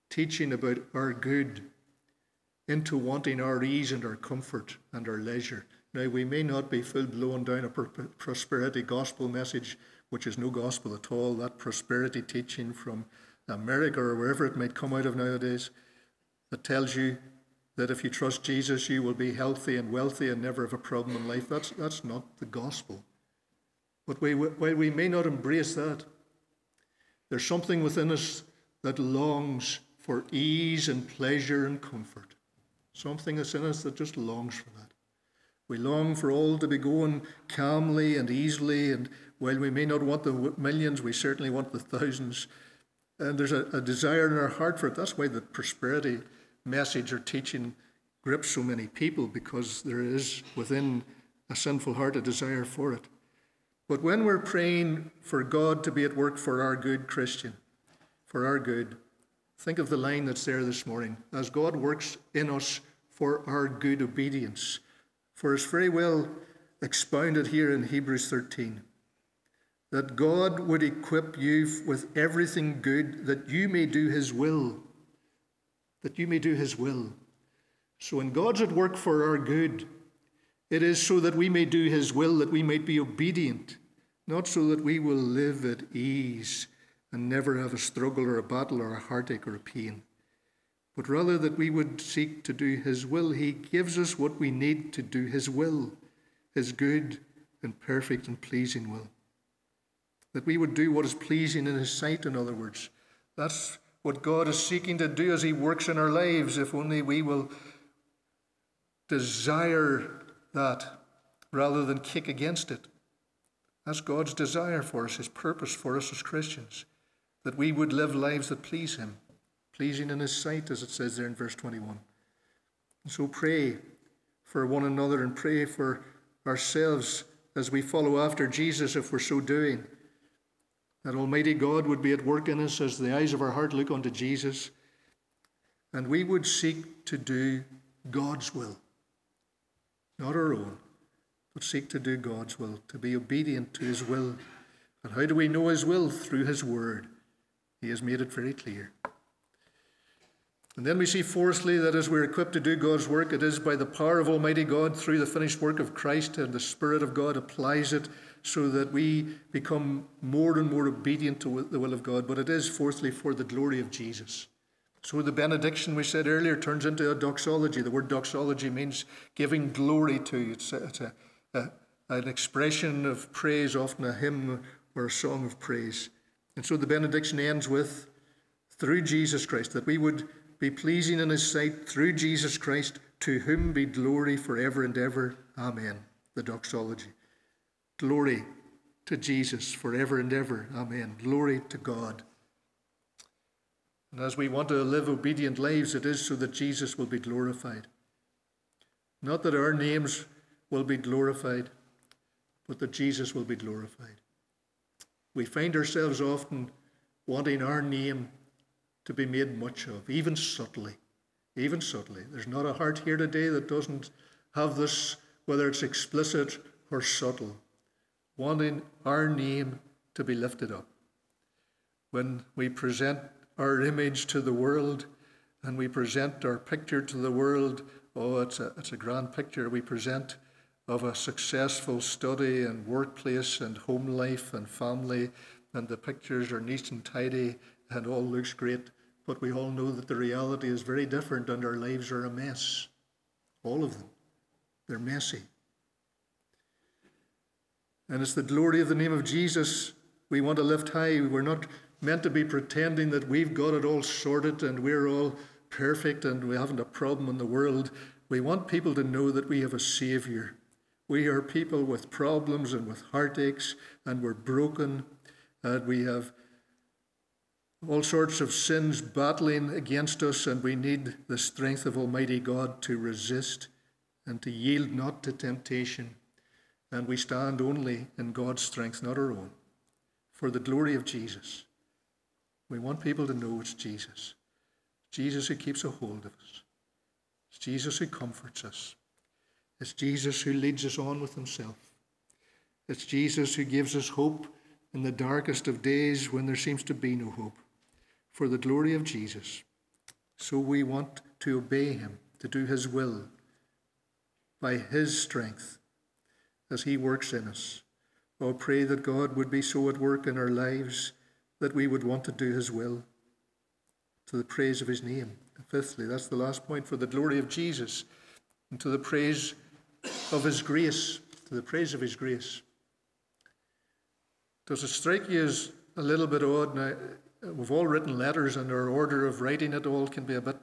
teaching about our good into wanting our ease and our comfort and our leisure. Now, we may not be full blown down a prosperity gospel message, which is no gospel at all, that prosperity teaching from America or wherever it might come out of nowadays, that tells you that if you trust Jesus, you will be healthy and wealthy and never have a problem in life. That's, that's not the gospel. But we, while we may not embrace that, there's something within us that longs for ease and pleasure and comfort. Something that's in us that just longs for that. We long for all to be going calmly and easily, and while we may not want the millions, we certainly want the thousands. And there's a, a desire in our heart for it. That's why the prosperity message or teaching grips so many people, because there is within a sinful heart a desire for it. But when we're praying for God to be at work for our good, Christian, for our good, think of the line that's there this morning. As God works in us for our good obedience. For it's very well expounded here in Hebrews 13 that God would equip you with everything good that you may do His will. That you may do His will. So when God's at work for our good, it is so that we may do his will, that we might be obedient, not so that we will live at ease and never have a struggle or a battle or a heartache or a pain, but rather that we would seek to do his will. He gives us what we need to do his will, his good and perfect and pleasing will. That we would do what is pleasing in his sight, in other words. That's what God is seeking to do as he works in our lives, if only we will desire that rather than kick against it. That's God's desire for us, His purpose for us as Christians, that we would live lives that please Him, pleasing in His sight, as it says there in verse 21. And so pray for one another and pray for ourselves as we follow after Jesus, if we're so doing. That Almighty God would be at work in us as the eyes of our heart look unto Jesus, and we would seek to do God's will not our own, but seek to do God's will, to be obedient to His will. And how do we know His will? Through His Word. He has made it very clear. And then we see, fourthly, that as we're equipped to do God's work, it is by the power of Almighty God through the finished work of Christ, and the Spirit of God applies it so that we become more and more obedient to the will of God. But it is, fourthly, for the glory of Jesus. So the benediction we said earlier turns into a doxology. The word doxology means giving glory to. It's, a, it's a, a, an expression of praise, often a hymn or a song of praise. And so the benediction ends with, through Jesus Christ, that we would be pleasing in his sight through Jesus Christ, to whom be glory forever and ever. Amen. The doxology. Glory to Jesus forever and ever. Amen. Glory to God. And as we want to live obedient lives, it is so that Jesus will be glorified. Not that our names will be glorified, but that Jesus will be glorified. We find ourselves often wanting our name to be made much of, even subtly. Even subtly. There's not a heart here today that doesn't have this, whether it's explicit or subtle, wanting our name to be lifted up. When we present our image to the world and we present our picture to the world. Oh, it's a, it's a grand picture we present of a successful study and workplace and home life and family, and the pictures are neat and tidy and all looks great. But we all know that the reality is very different and our lives are a mess. All of them. They're messy. And it's the glory of the name of Jesus we want to lift high. We're not meant to be pretending that we've got it all sorted and we're all perfect and we haven't a problem in the world. We want people to know that we have a Savior. We are people with problems and with heartaches, and we're broken, and we have all sorts of sins battling against us, and we need the strength of Almighty God to resist and to yield not to temptation. And we stand only in God's strength, not our own, for the glory of Jesus. We want people to know it's Jesus. Jesus who keeps a hold of us. It's Jesus who comforts us. It's Jesus who leads us on with himself. It's Jesus who gives us hope in the darkest of days when there seems to be no hope for the glory of Jesus. So we want to obey him, to do his will by his strength as he works in us. Oh, pray that God would be so at work in our lives that we would want to do his will to the praise of his name. Fifthly, that's the last point for the glory of Jesus and to the praise of his grace, to the praise of his grace. Does it strike you as a little bit odd? Now, we've all written letters, and our order of writing it all can be a bit,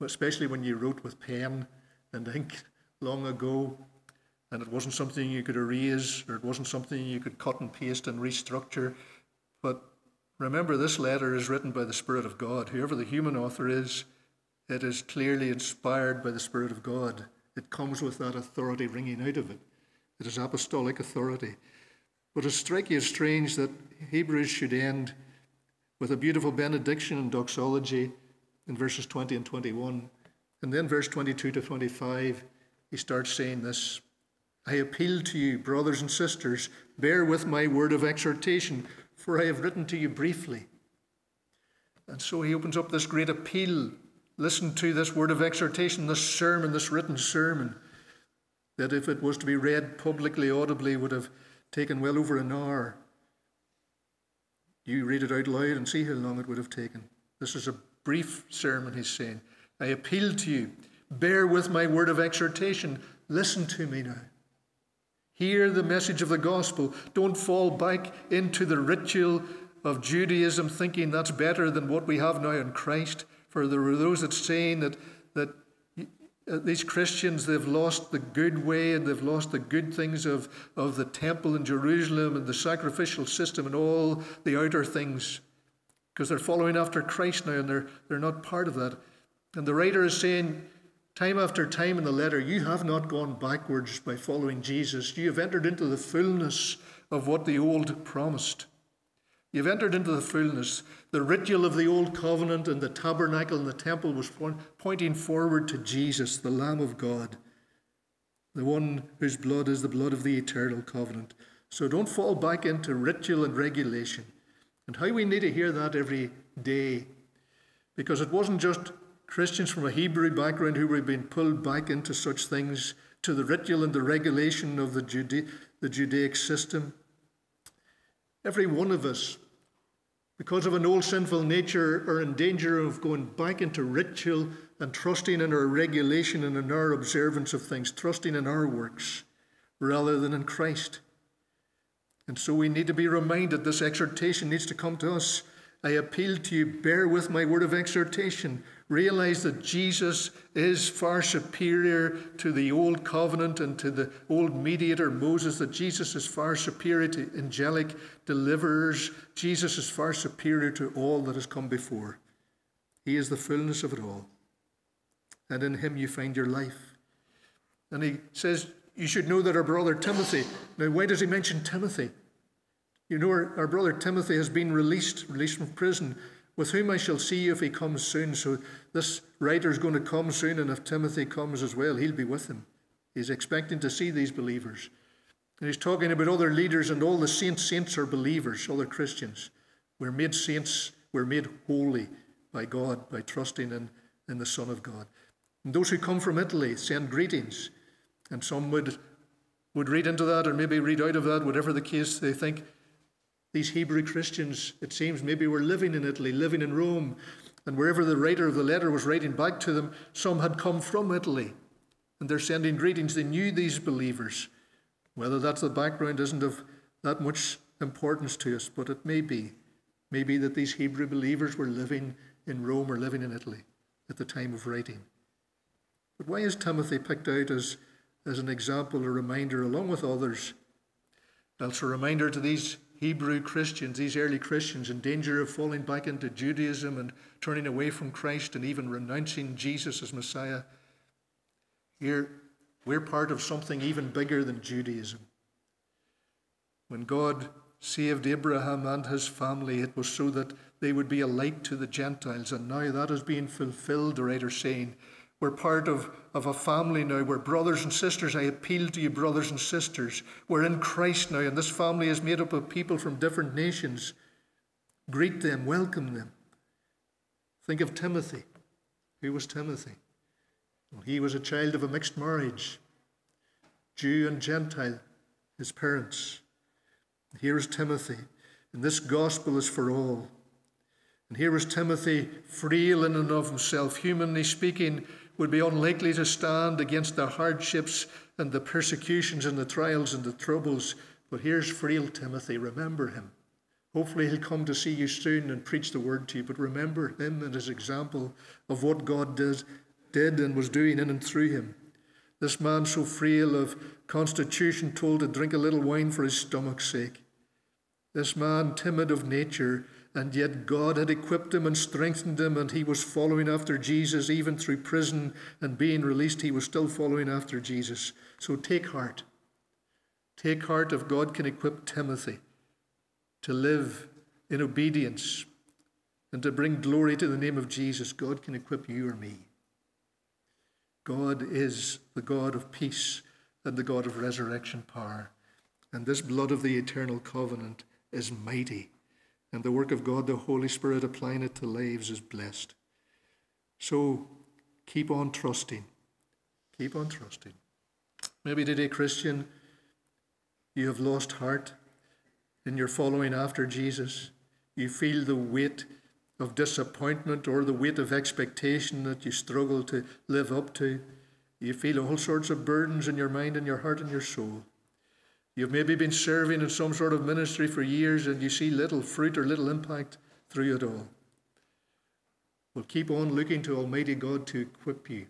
especially when you wrote with pen and ink long ago, and it wasn't something you could erase, or it wasn't something you could cut and paste and restructure. But remember, this letter is written by the Spirit of God. Whoever the human author is, it is clearly inspired by the Spirit of God. It comes with that authority ringing out of it. It is apostolic authority. But it strikes you as strange that Hebrews should end with a beautiful benediction and doxology in verses 20 and 21. And then, verse 22 to 25, he starts saying this I appeal to you, brothers and sisters, bear with my word of exhortation, for I have written to you briefly. And so he opens up this great appeal. Listen to this word of exhortation, this sermon, this written sermon, that if it was to be read publicly, audibly, would have taken well over an hour. You read it out loud and see how long it would have taken. This is a brief sermon, he's saying. I appeal to you. Bear with my word of exhortation. Listen to me now. Hear the message of the gospel. Don't fall back into the ritual of Judaism, thinking that's better than what we have now in Christ. For there are those that saying that, that these Christians, they've lost the good way and they've lost the good things of, of the temple in Jerusalem and the sacrificial system and all the outer things because they're following after Christ now and they're, they're not part of that. And the writer is saying, time after time in the letter, you have not gone backwards by following Jesus. You have entered into the fullness of what the old promised. You've entered into the fullness. The ritual of the old covenant and the tabernacle and the temple was pointing forward to Jesus, the Lamb of God, the one whose blood is the blood of the eternal covenant. So don't fall back into ritual and regulation. And how we need to hear that every day. Because it wasn't just Christians from a Hebrew background who were being pulled back into such things, to the ritual and the regulation of the, Jude- the Judaic system. Every one of us, because of an old sinful nature, are in danger of going back into ritual and trusting in our regulation and in our observance of things, trusting in our works rather than in Christ. And so we need to be reminded this exhortation needs to come to us. I appeal to you, bear with my word of exhortation. Realize that Jesus is far superior to the old covenant and to the old mediator Moses, that Jesus is far superior to angelic deliverers. Jesus is far superior to all that has come before. He is the fullness of it all. And in him you find your life. And he says, You should know that our brother Timothy. Now, why does he mention Timothy? You know, our, our brother Timothy has been released, released from prison with whom I shall see if he comes soon. So this writer is going to come soon, and if Timothy comes as well, he'll be with him. He's expecting to see these believers. And he's talking about other leaders, and all the saints. Saints are believers, other Christians. We're made saints, we're made holy by God by trusting in, in the Son of God. And those who come from Italy send greetings. And some would, would read into that, or maybe read out of that, whatever the case, they think these Hebrew Christians, it seems, maybe were living in Italy, living in Rome, and wherever the writer of the letter was writing back to them, some had come from Italy. And they're sending greetings. They knew these believers. Whether that's the background isn't of that much importance to us, but it may be. Maybe that these Hebrew believers were living in Rome or living in Italy at the time of writing. But why is Timothy picked out as, as an example, a reminder, along with others? That's a reminder to these Hebrew Christians, these early Christians, in danger of falling back into Judaism and turning away from Christ and even renouncing Jesus as Messiah. Here, we're part of something even bigger than Judaism. When God saved Abraham and his family, it was so that they would be a light to the Gentiles. And now that is being fulfilled, the writer saying. We're part of, of a family now. We're brothers and sisters. I appeal to you, brothers and sisters. We're in Christ now, and this family is made up of people from different nations. Greet them, welcome them. Think of Timothy. Who was Timothy? Well, he was a child of a mixed marriage, Jew and Gentile, his parents. Here is Timothy, and this gospel is for all. And here is Timothy, frail in and of himself, humanly speaking, would be unlikely to stand against the hardships and the persecutions and the trials and the troubles. But here's frail Timothy, remember him. Hopefully, he'll come to see you soon and preach the word to you, but remember him and his example of what God did, did and was doing in and through him. This man, so frail of constitution, told to drink a little wine for his stomach's sake. This man, timid of nature, and yet God had equipped him and strengthened him, and he was following after Jesus, even through prison and being released, he was still following after Jesus. So take heart. Take heart if God can equip Timothy to live in obedience and to bring glory to the name of Jesus. God can equip you or me. God is the God of peace and the God of resurrection power. And this blood of the eternal covenant is mighty. And the work of God, the Holy Spirit applying it to lives, is blessed. So keep on trusting. Keep on trusting. Maybe today, Christian, you have lost heart in your following after Jesus. You feel the weight of disappointment or the weight of expectation that you struggle to live up to. You feel all sorts of burdens in your mind and your heart and your soul. You've maybe been serving in some sort of ministry for years and you see little fruit or little impact through it all. Well, keep on looking to Almighty God to equip you,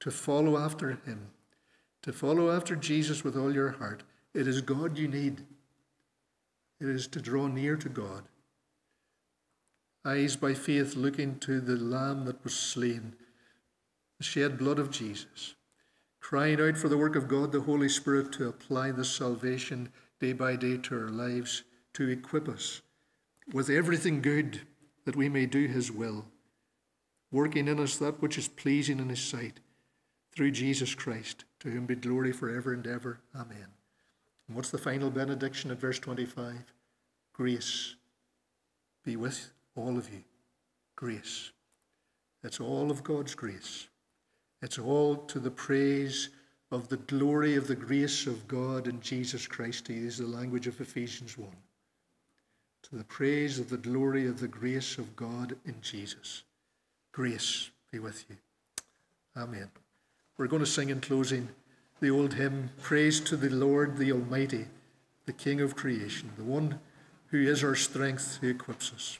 to follow after Him, to follow after Jesus with all your heart. It is God you need. It is to draw near to God eyes by faith looking to the Lamb that was slain, the shed blood of Jesus, crying out for the work of God, the Holy Spirit, to apply this salvation day by day to our lives, to equip us with everything good that we may do His will, working in us that which is pleasing in His sight, through Jesus Christ, to whom be glory forever and ever. Amen. And what's the final benediction at verse 25? Grace be with all of you, grace. That's all of God's grace. It's all to the praise of the glory of the grace of God in Jesus Christ, He is the language of Ephesians 1. To the praise of the glory of the grace of God in Jesus. Grace be with you. Amen. We're going to sing in closing the old hymn, Praise to the Lord the Almighty, the King of creation, the one who is our strength, who equips us.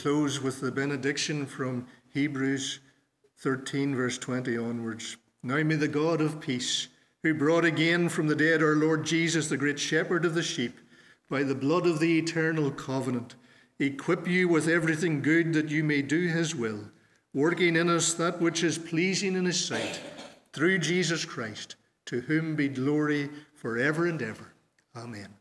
Close with the benediction from Hebrews 13, verse 20 onwards. Now may the God of peace, who brought again from the dead our Lord Jesus, the great shepherd of the sheep, by the blood of the eternal covenant, equip you with everything good that you may do his will, working in us that which is pleasing in his sight, through Jesus Christ, to whom be glory forever and ever. Amen.